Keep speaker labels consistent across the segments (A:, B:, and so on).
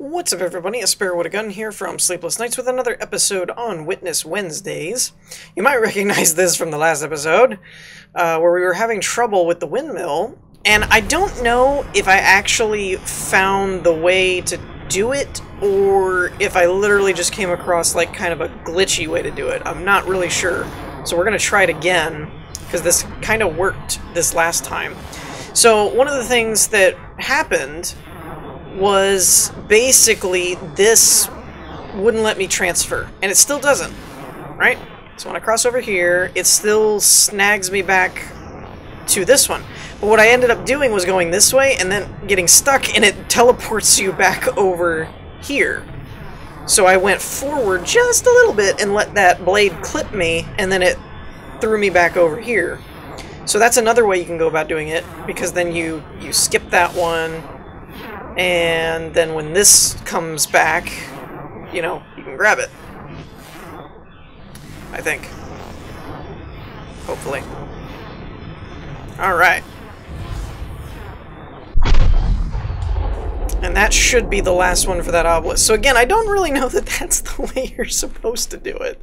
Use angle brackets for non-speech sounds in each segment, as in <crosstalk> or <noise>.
A: What's up, everybody? A Sparrow with a Gun here from Sleepless Knights with another episode on Witness Wednesdays. You might <laughs> recognize this from the last episode, uh, where we were having trouble with the windmill, and I don't know if I actually found the way to do it, or if I literally just came across like kind of a glitchy way to do it. I'm not really sure. So we're to try it again, because this kind of worked this last time. So one of the things that happened was basically this wouldn't let me transfer, and it still doesn't, right? So when I cross over here, it still snags me back to this one. But what I ended up doing was going this way and then getting stuck, and it teleports you back over here. So I went forward just a little bit and let that blade clip me, and then it threw me back over here. So that's another way you can go about doing it, because then you, you skip that one, and then when this comes back, you know, you can grab it. I think. Hopefully. Alright. And that should be the last one for that obelisk. So again, I don't really know that <laughs> that's the way you're supposed to do it.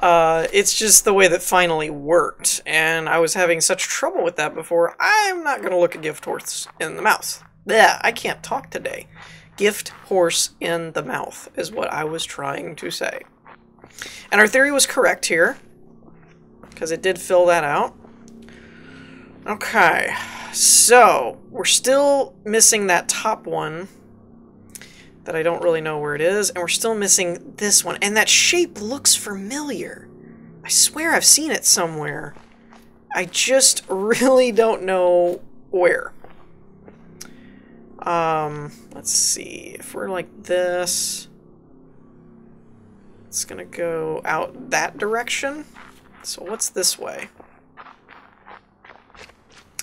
A: Uh, it's just the way that finally worked, and I was having such trouble with that before, I'm not going to look a gift horse in the mouth. Yeah, I can't talk today. Gift horse in the mouth is what I was trying to say. And our theory was correct here, because it did fill that out. Okay, so we're still missing that top one that I don't really know where it is, and we're still missing this one. And that shape looks familiar. I swear I've seen it somewhere. I just <laughs> really don't know where. Um, let's see. If we're like this, it's gonna go out that direction. So what's this way?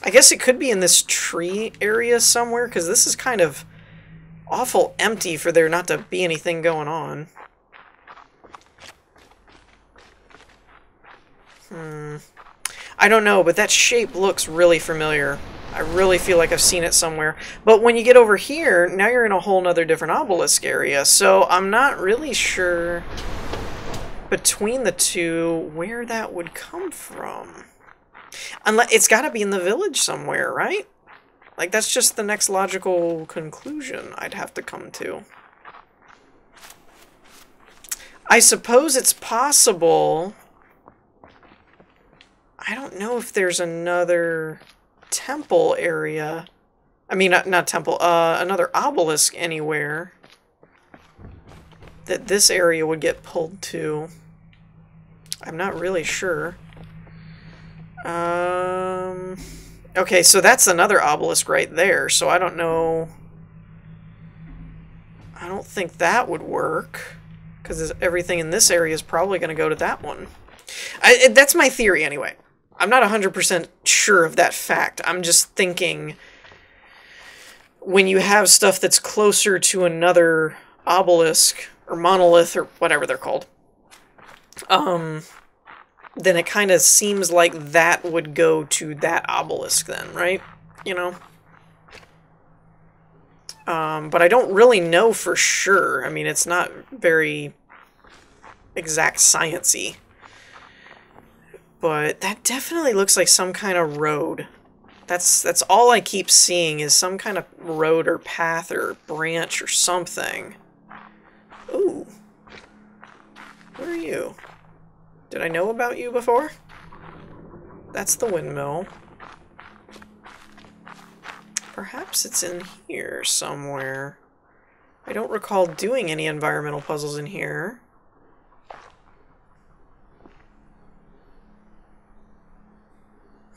A: I guess it could be in this tree area somewhere, because this is kind of awful empty for there not to be anything going on. Hmm. I don't know, but that shape looks really familiar. I really feel like I've seen it somewhere. But when you get over here, now you're in a whole nother different obelisk area, so I'm not really sure between the two where that would come from. Unless It's gotta be in the village somewhere, right? Like, that's just the next logical conclusion I'd have to come to. I suppose it's possible... I don't know if there's another temple area. I mean, not, not temple, uh, another obelisk anywhere that this area would get pulled to. I'm not really sure. Um... Okay, so that's another obelisk right there, so I don't know... I don't think that would work, because everything in this area is probably going to go to that one. I, that's my theory, anyway. I'm not 100% sure of that fact. I'm just thinking when you have stuff that's closer to another obelisk, or monolith, or whatever they're called, um, then it kind of seems like that would go to that obelisk then, right? You know? Um, but I don't really know for sure. I mean, it's not very exact sciency. But that definitely looks like some kind of road. That's that's all I keep seeing is some kind of road or path or branch or something. Ooh. Where are you? Did I know about you before? That's the windmill. Perhaps it's in here somewhere. I don't recall doing any environmental puzzles in here.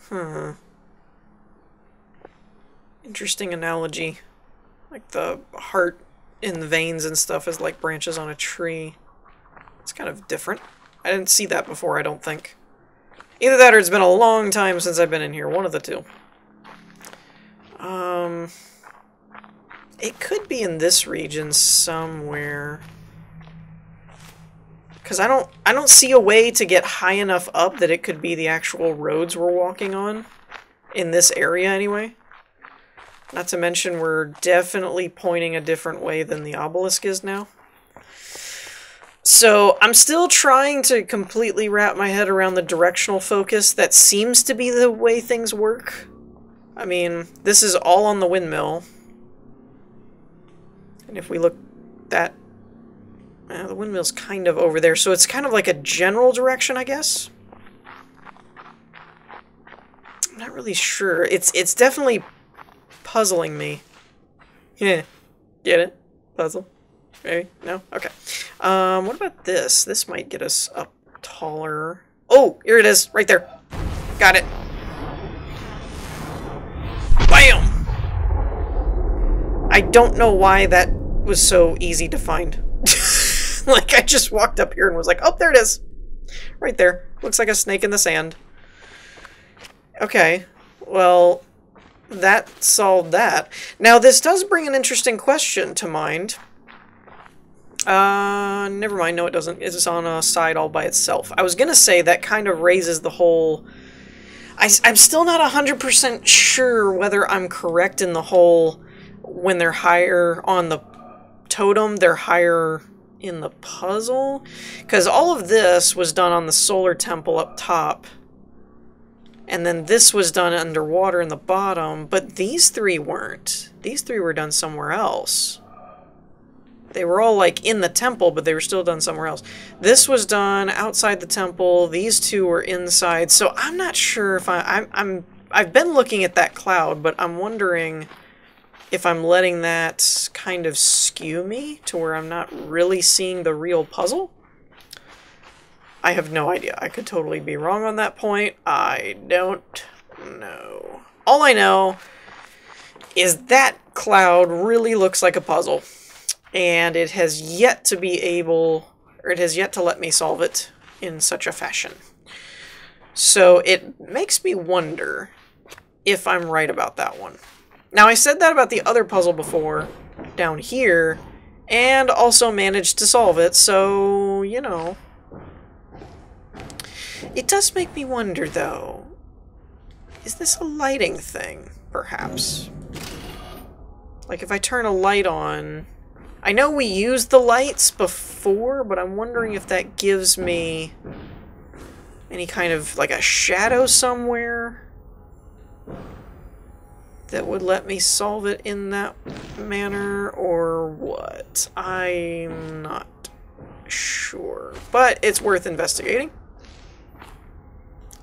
A: Hmm. Interesting analogy. Like the heart in the veins and stuff is like branches on a tree. It's kind of different. I didn't see that before, I don't think. Either that or it's been a long time since I've been in here. One of the two. Um... It could be in this region somewhere. Because I don't, I don't see a way to get high enough up that it could be the actual roads we're walking on. In this area, anyway. Not to mention we're definitely pointing a different way than the obelisk is now. So I'm still trying to completely wrap my head around the directional focus that seems to be the way things work. I mean, this is all on the windmill. And if we look that... Uh, the windmill's kind of over there, so it's kind of like a general direction, I guess. I'm not really sure. It's it's definitely puzzling me. Yeah. Get it? Puzzle? Maybe? No? Okay. Um, what about this? This might get us up taller. Oh, here it is. Right there. Got it. BAM! I don't know why that was so easy to find. <laughs> like, I just walked up here and was like, oh, there it is. Right there. Looks like a snake in the sand. Okay. Well, that solved that. Now, this does bring an interesting question to mind. Uh, never mind. No, it doesn't. It's on a side all by itself. I was going to say that kind of raises the whole... I, I'm still not 100% sure whether I'm correct in the whole... When they're higher on the totem, they're higher in the puzzle. Because all of this was done on the solar temple up top. And then this was done underwater in the bottom, but these three weren't. These three were done somewhere else. They were all like in the temple, but they were still done somewhere else. This was done outside the temple. These two were inside. So I'm not sure if I, I'm, I'm I've been looking at that cloud, but I'm wondering if I'm letting that kind of skew me to where I'm not really seeing the real puzzle. I have no idea. I could totally be wrong on that point. I don't know. All I know is that cloud really looks like a puzzle. And it has yet to be able, or it has yet to let me solve it in such a fashion. So it makes me wonder if I'm right about that one. Now, I said that about the other puzzle before, down here, and also managed to solve it, so, you know, it does make me wonder, though. Is this a lighting thing, perhaps? Like, if I turn a light on... I know we used the lights before, but I'm wondering if that gives me any kind of, like, a shadow somewhere that would let me solve it in that manner, or what? I'm not sure. But it's worth investigating.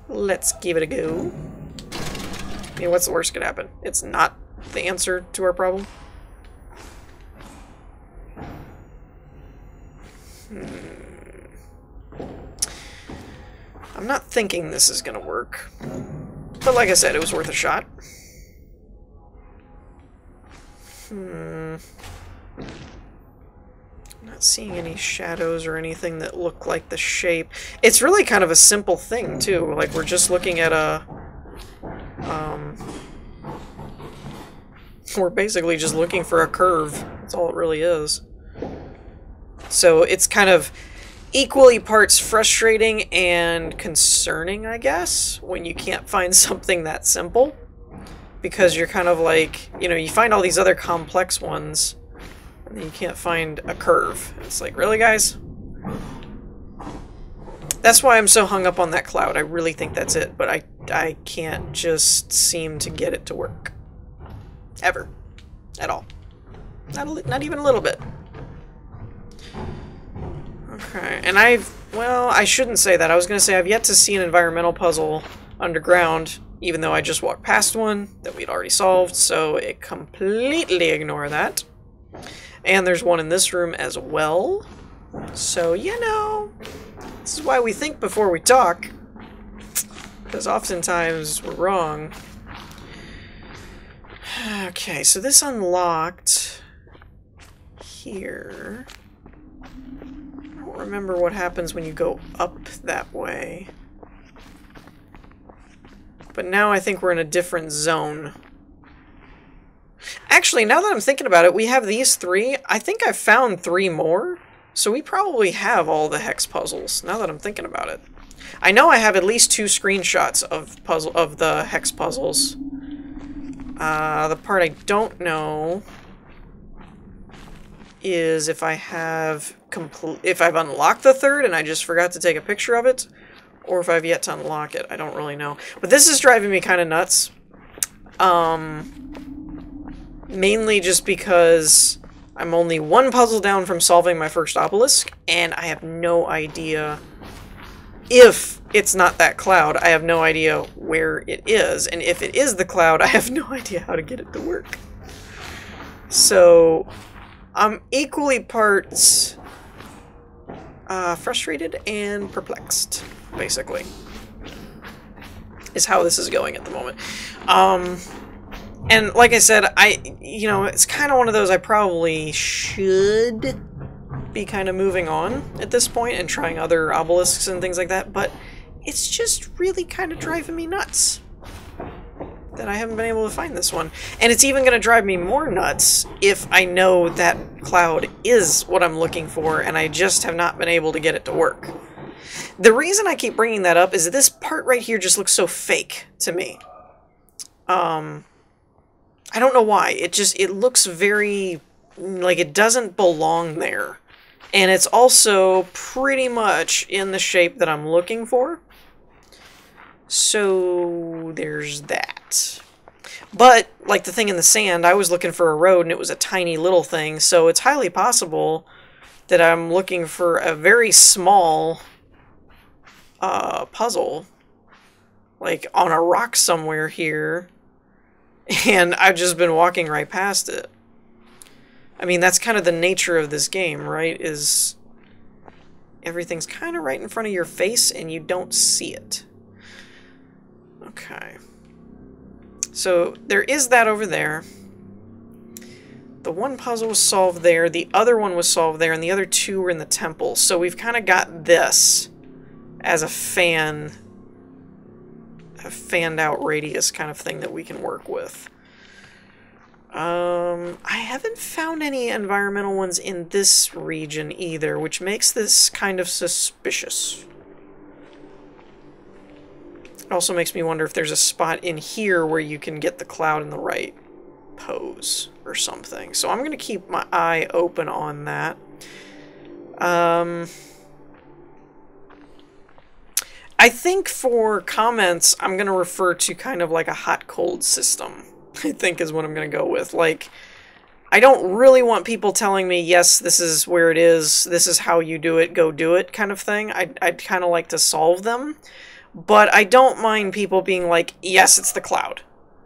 A: Let's give it a go. I mean, what's the worst could happen? It's not the answer to our problem. Hmm. I'm not thinking this is gonna work. But like I said, it was worth a shot. Hmm not seeing any shadows or anything that look like the shape. It's really kind of a simple thing, too. Like, we're just looking at a... Um, we're basically just looking for a curve. That's all it really is. So it's kind of equally parts frustrating and concerning, I guess, when you can't find <laughs> something that simple. Because you're kind of like, you know, you find all these other complex ones and you can't find a curve. It's like, really, guys? That's why I'm so hung up on that cloud. I really think that's it, but I, I can't just seem to get it to work. Ever. At all. Not, a, not even a little bit. Okay, and I've... Well, I shouldn't say that. I was going to say I've yet to see an environmental puzzle underground, even though I just walked past one that we'd already solved, so it completely ignore that. And there's one in this room as well. So, you know, this is why we think before we talk. Because oftentimes we're wrong. <sighs> Okay, so this unlocked here. I don't remember what happens when you go up that way. But now I think we're in a different zone. Actually, now that I'm thinking about it, we have these three. I think I found three more. So we probably have all the hex puzzles, now that I'm thinking about it. I know I have at least two screenshots of puzzle of the hex puzzles. Uh, the part I don't know is if I have complete if I've unlocked the third and I just forgot to take a picture of it, or if I've yet to unlock it. I don't really know. But this is driving me kind of nuts. Um, mainly just because I'm only one puzzle down from solving my first obelisk, and I have no idea if it's not that cloud. I have no idea where it is, and if it is the cloud, <laughs> I have no idea how to get it to work. So, I'm equally parts uh, frustrated and perplexed, basically. Is how this is going at the moment. Um, and like I said, I, you know, it's kind of one of those I probably should be kind of moving on at this point and trying other obelisks and things like that, but it's just really kind of driving me nuts that I haven't been able to find this one. And it's even going to drive me more nuts if I know that cloud is what I'm looking for and I just have not been able to get it to work. The reason I keep bringing that up is this part right here just looks so fake to me. Um, I don't know why. It just, it looks very, like it doesn't belong there. And it's also pretty much in the shape that I'm looking for. So there's that. But, like the thing in the sand, I was looking for a road and it was a tiny little thing, so it's highly possible that I'm looking for a very small uh, puzzle, like on a rock somewhere here, <laughs> and I've just been walking right past it. I mean, that's kind of the nature of this game, right? Is everything's kind of right in front of your face and you don't see it. Okay. So there is that over there. The one puzzle was solved there, the other one was solved there, and the other two were in the temple. So we've kind of got this as a fan, a fanned out radius kind of thing that we can work with. Um, I haven't found any environmental ones in this region either, which makes this kind of suspicious. Also makes me wonder if there's a spot in here where you can get the cloud in the right pose or something. So I'm going to keep my eye open on that. Um, I think for comments, I'm going to refer to kind of like a hot-cold system. <laughs> I think is what I'm going to go with. Like, I don't really want people telling me, yes, this is where it is, this is how you do it, go do it kind of thing. I'd, I'd kind of like to solve them. But I don't mind people being like, yes, it's the cloud.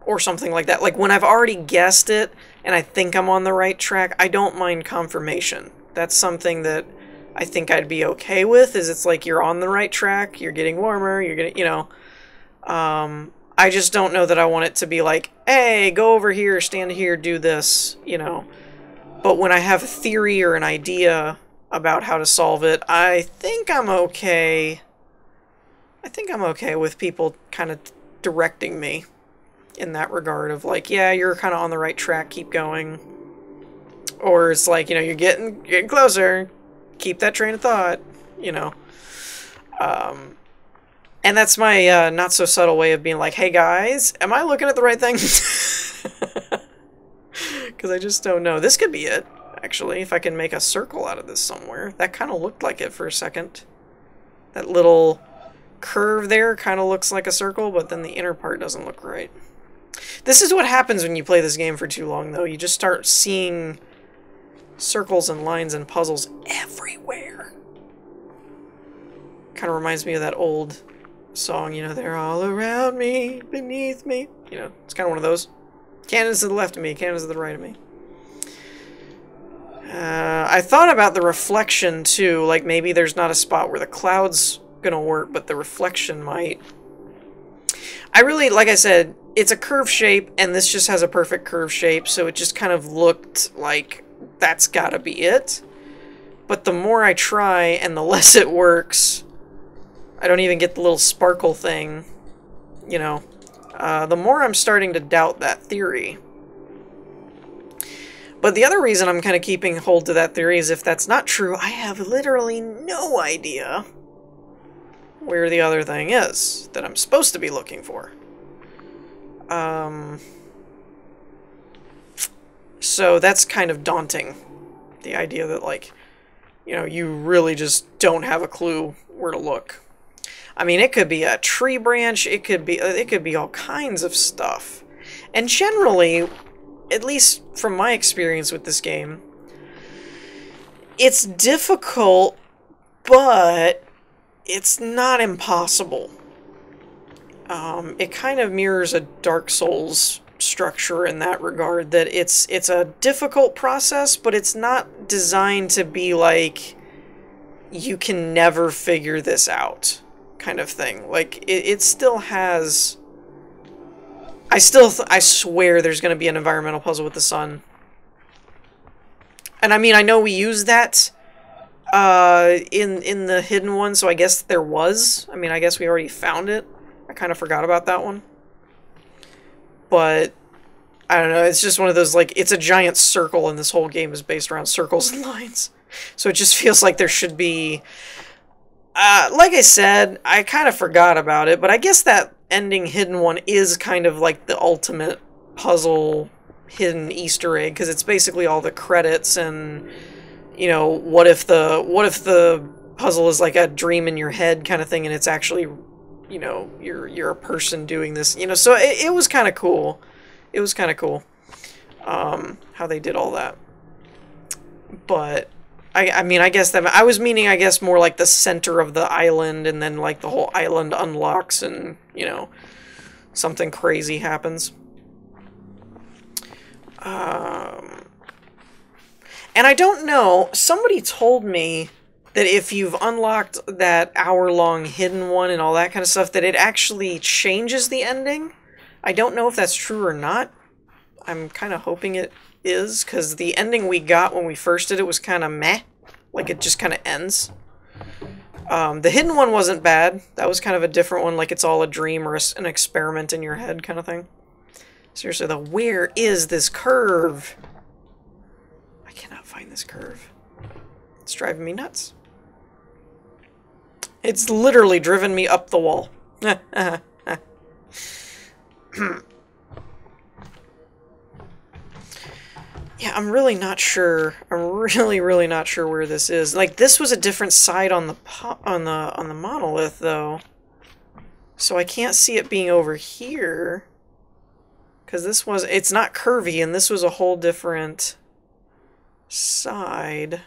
A: Or something like that. Like, when I've already guessed it and I think I'm on the right track, I don't mind confirmation. That's something that I think I'd be okay with, is it's like you're on the right track, you're getting warmer, you're getting, you know. Um, I just don't know that I want it to be like, hey, go over here, stand here, do this, you know. But when I have a theory or an idea about how to solve it, I think I'm okay. I think I'm okay with people kind of directing me in that regard of like, yeah, you're kind of on the right track, keep going. Or it's like, you know, you're getting getting closer, keep that train of thought, you know. Um, and that's my uh, not so subtle way of being like, hey guys, am I looking at the right thing? <laughs> Because I just don't know. This could be it, actually, if I can make a circle out of this somewhere. That kind of looked like it for a second. That little curve there kind of looks like a circle, but then the inner part doesn't look right. This is what happens when you play this game for too long, though. You just start seeing circles and lines and puzzles everywhere. Kind of reminds me of that old song, you know, they're all around me, beneath me. You know, it's kind of one of those. Cannons to the left of me, cannons to the right of me. Uh, I thought about the reflection too, like maybe there's not a spot where the cloud's gonna work, but the reflection might. I really, like I said, it's a curve shape, and this just has a perfect curve shape, so it just kind of looked like that's gotta be it. But the more I try and the <laughs> less it works, I don't even get the little sparkle thing, you know. Uh, the more I'm starting to doubt that theory. But the other reason I'm kind of keeping hold to that theory is if that's not true, I have literally no idea where the other thing is that I'm supposed to be looking for. Um, So that's kind of daunting. The idea that, like, you know, you really just don't have a clue where to look. I mean, it could be a tree branch, it could be it could be all kinds of stuff. And generally, at least from my experience with this game, it's difficult, but it's not impossible. Um, it kind of mirrors a Dark Souls structure in that regard that it's it's a difficult process but it's not designed to be like you can never figure this out kind of thing like it, it still has I still I swear there's going to be an environmental puzzle with the sun and I mean I know we use that uh in in the hidden one so I guess there was I mean I guess we already found it I kind of forgot about that one but I don't know. It's just one of those like it's a giant circle, and this whole game is based around circles and <laughs> lines. So it just feels like there should be. Uh, like I said, I kind of forgot about it, but I guess that ending hidden one is kind of like the ultimate puzzle hidden Easter egg because it's basically all the credits and you know what if the what if the puzzle is like a dream in your head kind of thing and it's actually you know you're you're a person doing this you know so it, it was kind of cool. It was kind of cool um, how they did all that. But I, I mean I guess that I was meaning I guess more like the center of the island and then like the whole island unlocks and you know something crazy happens. Um, and I don't know somebody told me that if you've unlocked that hour-long hidden one and all that kind of stuff, that it actually changes the ending. I don't know if that's true or not. I'm kind of hoping it is, because the ending we got when we first did it was kind of meh. Like, it just kind of ends. Um, the hidden one wasn't bad. That was kind of a different one, like it's all a dream or an experiment in your head kind of thing. Seriously, though, where is this curve? This curve. It's driving me nuts. It's literally driven me up the wall. <laughs> yeah, I'm really not sure. I'm really, really not sure where this is. Like this was a different side on the on the on the monolith, though. So I can't see it being over here. Because this was, it's not curvy, and this was a whole different side.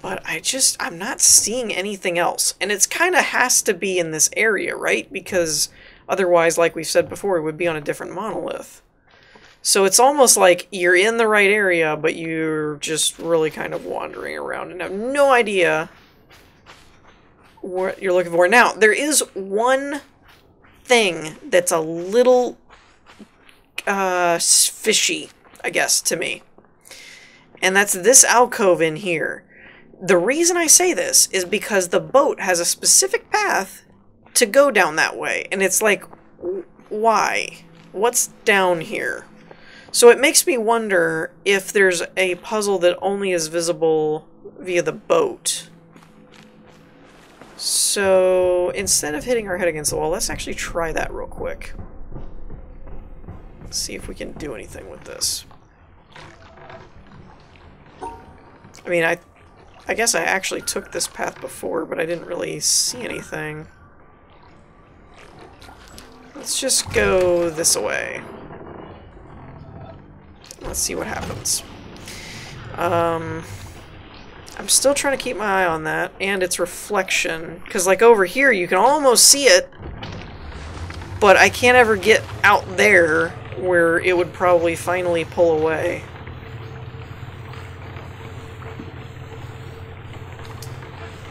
A: But I just, I'm not seeing anything else. And it's kind of has to be in this area, right? Because otherwise, like we've said before, it would be on a different monolith. So it's almost like you're in the right area, but you're just really kind of wandering around and have no idea what you're looking for. Now, there is one thing that's a little uh, fishy, I guess, to me. And that's this alcove in here. The reason I say this is because the boat has a specific path to go down that way. And it's like, why? What's down here? So it makes me wonder if there's a puzzle that only is visible via the boat. So instead of hitting our head against the wall, let's actually try that real quick. Let's see if we can do anything with this. I mean, I I guess I actually took this path before, but I didn't really see anything. Let's just go this way. Let's see what happens. Um, I'm still trying to keep my eye on that, and its reflection. Because, like, over here, you can almost see it, but I can't ever get out there where it would probably finally pull away.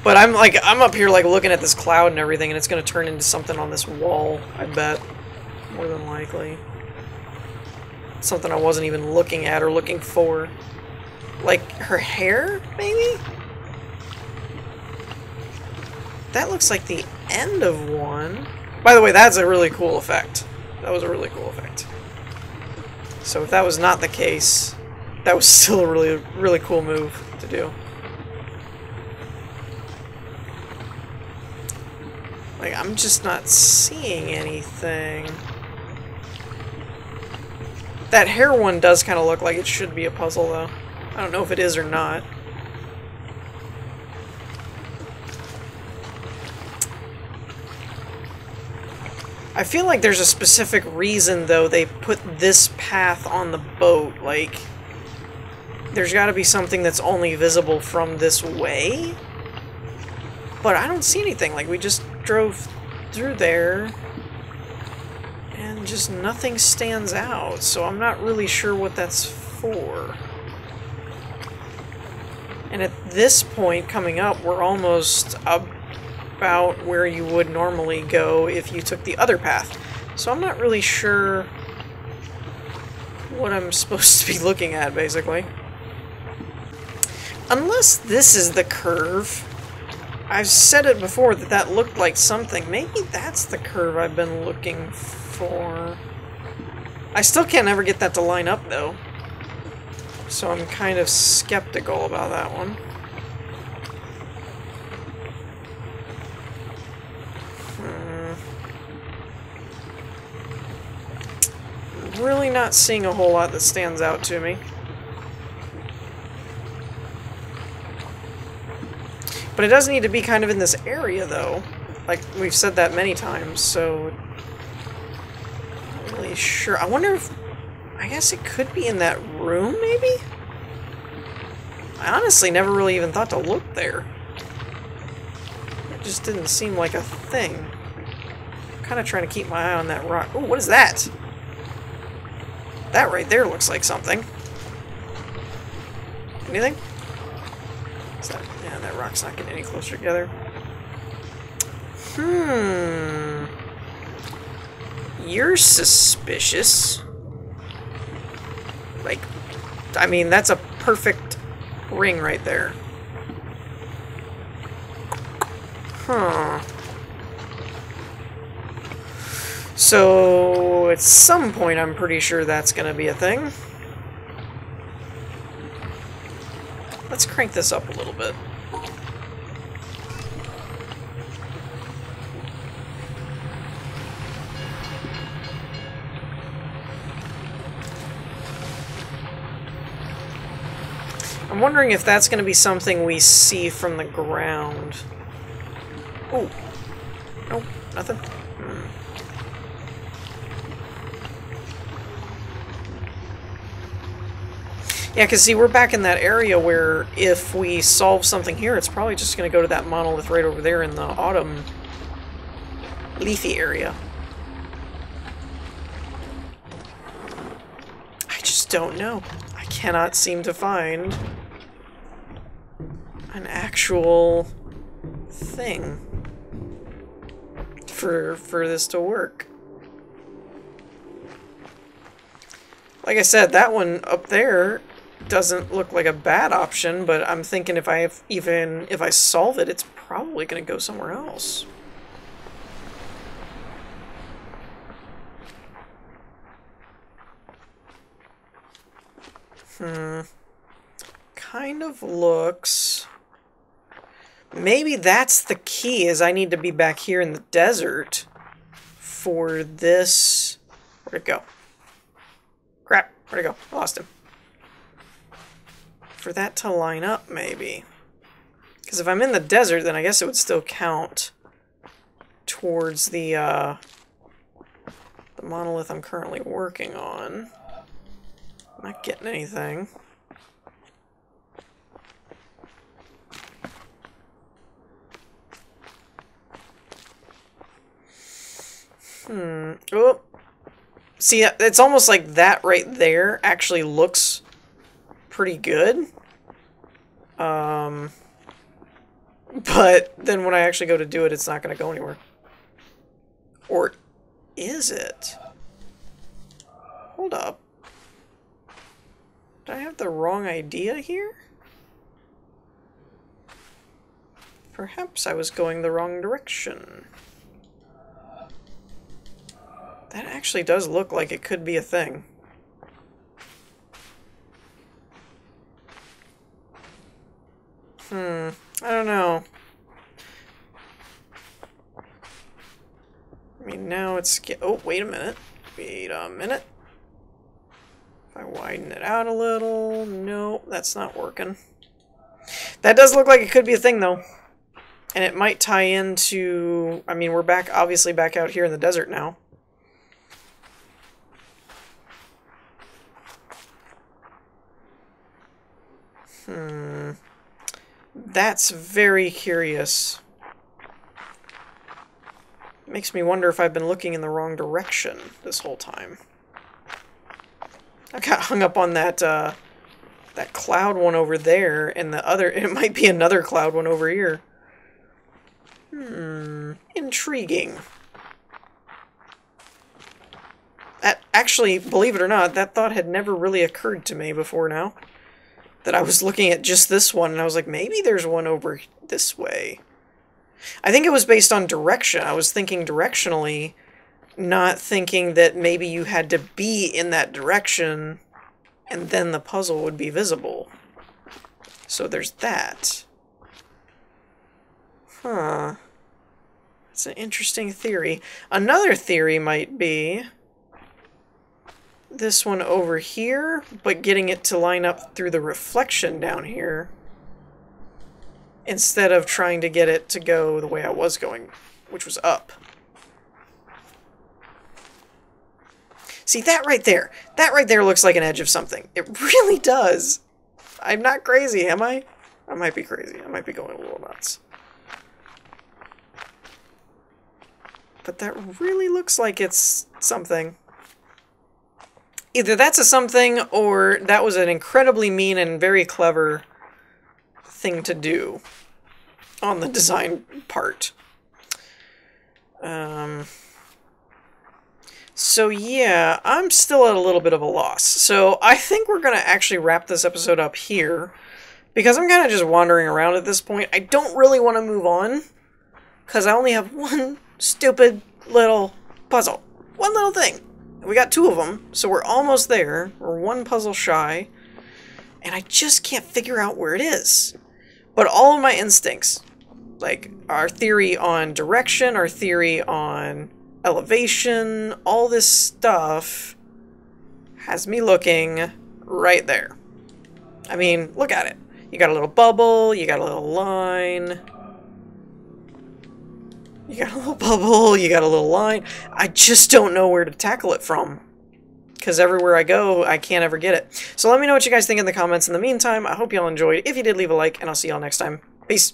A: But I'm like, I'm up here like looking at this cloud and everything, and it's going to turn into something on this wall, I bet. More than likely. Something I wasn't even looking at or looking for. Like, her hair, maybe? That looks like the end of one. By the way, that's a really cool effect. That was a really cool effect. So if that was not the case, that was <laughs> still a really, really cool move to do. Like, I'm just not seeing anything. That hair one does kind of look like it should be a puzzle, though. I don't know if it is or not. I feel like there's a specific reason, though, they put this path on the boat. Like, there's got to be something that's only visible from this way. But I don't see anything. Like, we just drove through there, and just nothing stands out. So I'm not really sure what that's for. And at this point coming up, we're almost about where you would normally go if you took the other path. So I'm not really sure what I'm <laughs> supposed to be looking at, basically. Unless this is the curve. I've said it before that that looked like something. Maybe that's the curve I've been looking for. I still can't ever get that to line up, though. So I'm kind of skeptical about that one. Hmm. really not seeing a whole lot that stands out to me. But it does need to be kind of in this area, though. Like, we've said that many times, so... Not really sure. I wonder if... I guess it could be in that room, maybe? I honestly never really even thought to look there. It just didn't seem like a thing. I'm kind of trying to keep my eye on that rock. Oh, what is that? That right there looks like something. Anything? That, that rock's not getting any closer together. Hmm. You're suspicious. Like, I mean, that's a perfect ring right there. Huh. So, at some point, I'm pretty sure that's going to be a thing. Let's crank this up a little bit. Wondering if that's going to be something we see from the ground. Oh. Nope, nothing. Hmm. Yeah, because see, we're back in that area where if we solve something here, it's probably just going to go to that monolith right over there in the autumn leafy area. I just don't know. I cannot seem to find an actual thing for for this to work. Like I said, that one up there doesn't look like a bad option, but I'm thinking if I even if I solve it, it's probably going to go somewhere else. Hmm. Kind of looks... Maybe that's the key, is I need to be back here in the desert for this... Where'd it go? Crap, where'd it go? I lost him for that to line up, maybe. Because if I'm in the desert, then I guess it would still count towards the, uh, the monolith I'm currently working on. I'm not getting anything. Hmm. Oh. See, it's almost like that right there actually looks pretty good. Um, but then when I actually go to do it, it's not going to go anywhere. Or is it? Hold up. Did I have the wrong idea here? Perhaps I was going the wrong direction. That actually does look like it could be a thing. Hmm. I don't know. I mean, now it's... Oh, wait a minute. Wait a minute. If I widen it out a little, no, that's not working. That does look like it could be a thing, though. And it might tie into... I mean, we're back, obviously back out here in the desert now. Hmm. That's very curious. Makes me wonder if I've been looking in the wrong direction this whole time. I got hung up on that, uh, that cloud one over there, and the other, <laughs> it might be another cloud one over here. Hmm, intriguing. That, actually, believe it or not, that thought had never really occurred to me before now. That I was looking at just this one, and I was like, maybe there's one over this way. I think it was based on direction. I was thinking directionally, not thinking that maybe you had to be in that direction and then the puzzle would be visible. So there's that. Huh. It's an interesting theory. Another theory might be this one over here, but getting it to line up through the reflection down here instead of trying to get it to go the way I was going, which was up. See, that right there, that right there looks like an edge of something. It really does. I'm not crazy, am I? I might be crazy. I might be going a little nuts. But that really looks like it's something. Either that's a something, or that was an incredibly mean and very clever thing to do on the design part. Um, so yeah, I'm still at a little bit of a loss. So I think we're going to actually wrap this episode up here because I'm kind of just wandering around at this point. I don't really want to move on because I only have <laughs> one stupid little puzzle. One little thing. We got two of them, so we're almost there. We're one puzzle shy, and I just can't figure out where it is. But all of my instincts, like our theory on direction, our theory on elevation, all this stuff has me looking right there. I mean, look at it. You got a little bubble, you got a little line. You got a little bubble, you got a little line. I just don't know where to tackle it from because everywhere I go, I can't ever get it. So let me know what you guys think in the comments. In the meantime, I hope y'all enjoyed. If you did, leave a like, and I'll see y'all next time. Peace.